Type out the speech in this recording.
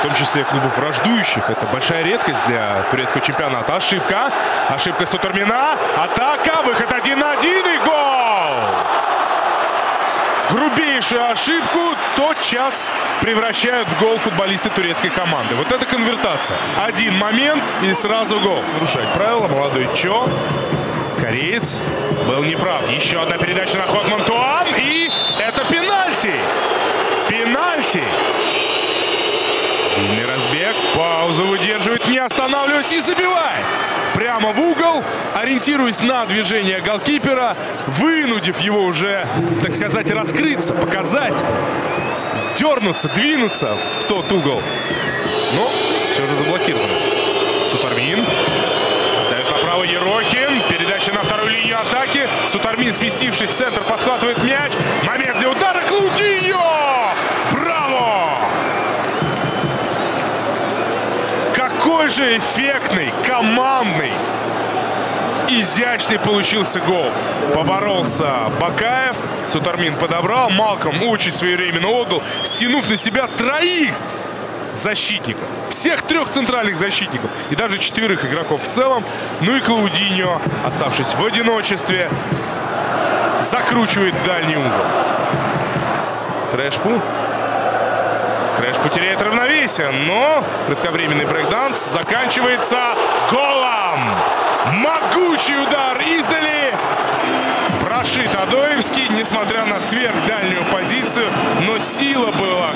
в том числе клубов враждующих. Это большая редкость для турецкого чемпионата. Ошибка. Ошибка Сутормина. Атака. Выход один на один и гол! Грубейшую ошибку тотчас превращают в гол футболисты турецкой команды. Вот это конвертация. Один момент и сразу гол. Нарушать правила. Молодой Чо. Кореец был неправ. Еще одна передача на ход Монтуан. И это пенальти. Пенальти. Длинный разбег. Паузу выдерживает, не останавливаясь и забивает. Прямо в угол, ориентируясь на движение голкипера, вынудив его уже, так сказать, раскрыться, показать, дернуться, двинуться в тот угол. Но все же заблокировано. Сутармин. Дает направо Ерохин. Передача на вторую линию атаки. Сутармин, сместившись в центр, подхватывает мяч. Момент для удара. Какой же эффектный, командный, изящный получился гол. Поборолся Бакаев. Сутармин подобрал. Малком очень своевременно отдал, стянув на себя троих защитников. Всех трех центральных защитников. И даже четверых игроков в целом. Ну и Клаудиньо, оставшись в одиночестве, закручивает в дальний угол. Креспо. Креспо теряет равновесие, но кратковременный брейкданс заканчивается голом. Могучий удар издали. Прошит Одоевский, несмотря на сверхдальнюю позицию, но сила была,